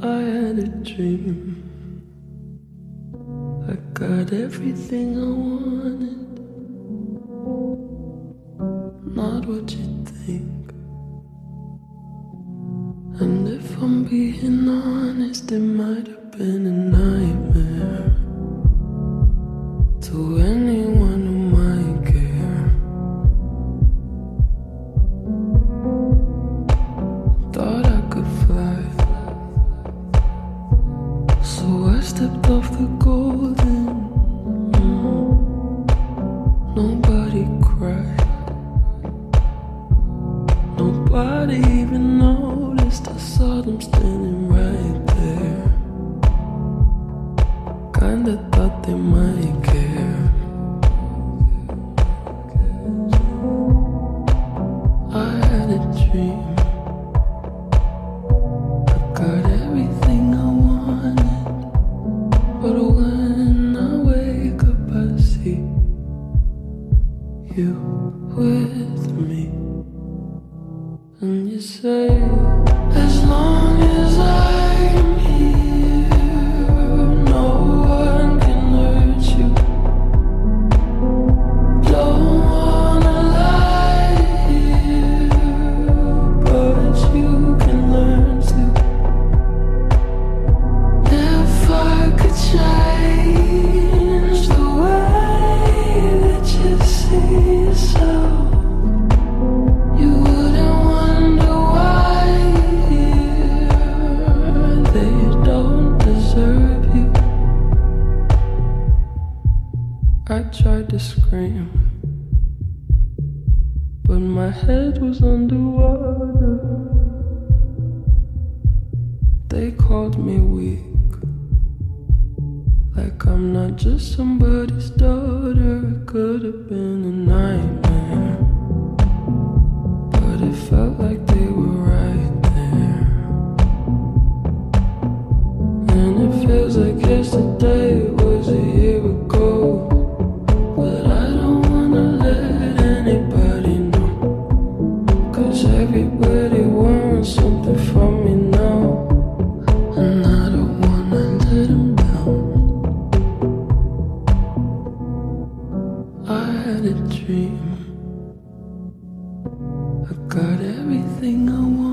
I had a dream. I got everything I wanted. Not what you think. And if I'm being honest, it might have been enough. Of the golden. Nobody cried. Nobody even noticed. I saw them standing right there. Kinda thought they might care. I had a dream. with me. And you say, as long when my head was underwater. They called me weak, like I'm not just somebody's daughter. It could have been a nightmare. had a dream. I got everything I want.